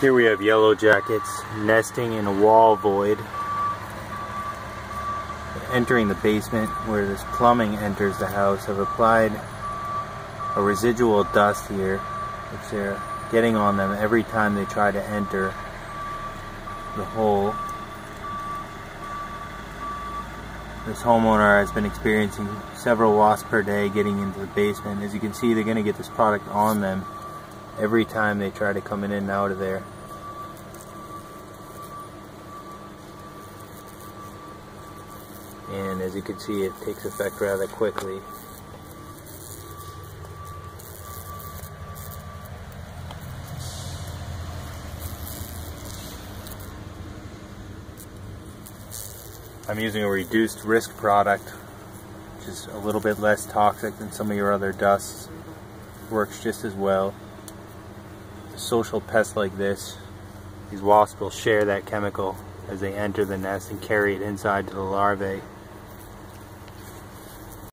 Here we have yellow jackets nesting in a wall void. Entering the basement where this plumbing enters the house. I've applied a residual dust here, which they're getting on them every time they try to enter the hole. This homeowner has been experiencing several wasps per day getting into the basement. As you can see, they're going to get this product on them every time they try to come in and out of there. And as you can see, it takes effect rather quickly. I'm using a reduced risk product, which is a little bit less toxic than some of your other dusts. Works just as well. Social pests like this, these wasps will share that chemical as they enter the nest and carry it inside to the larvae.